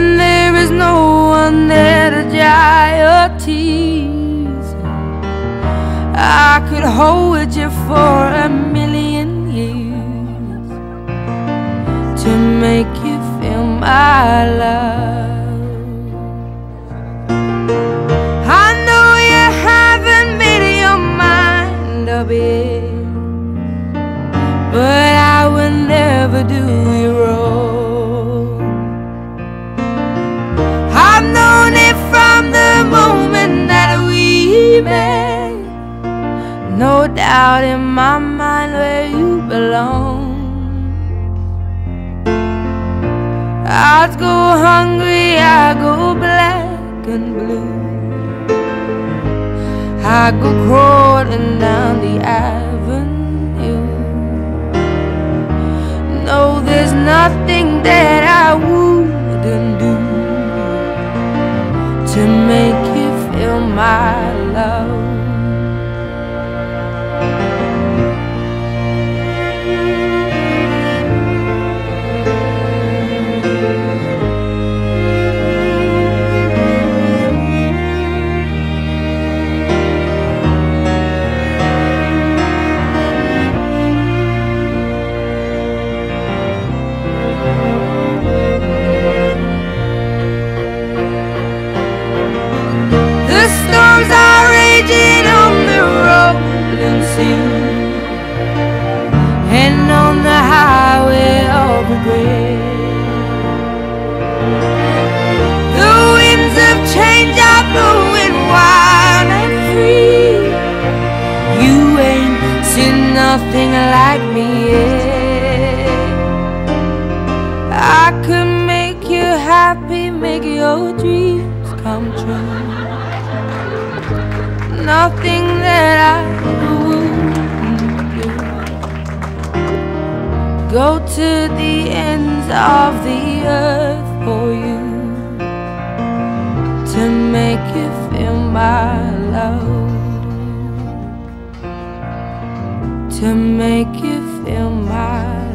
and there is no one there to dry your tears. I could hold you for a million years to make you feel my love. But I will never do you wrong. No doubt in my mind where you belong. I'd go hungry, I go black and blue. I go crawling down the avenue. No, there's nothing that I wouldn't do to make you feel my love. Like me yet. I could make you happy, make your dreams come true nothing that I wouldn't do. Go to the ends of the earth for you to make you feel my love. to make you feel mine.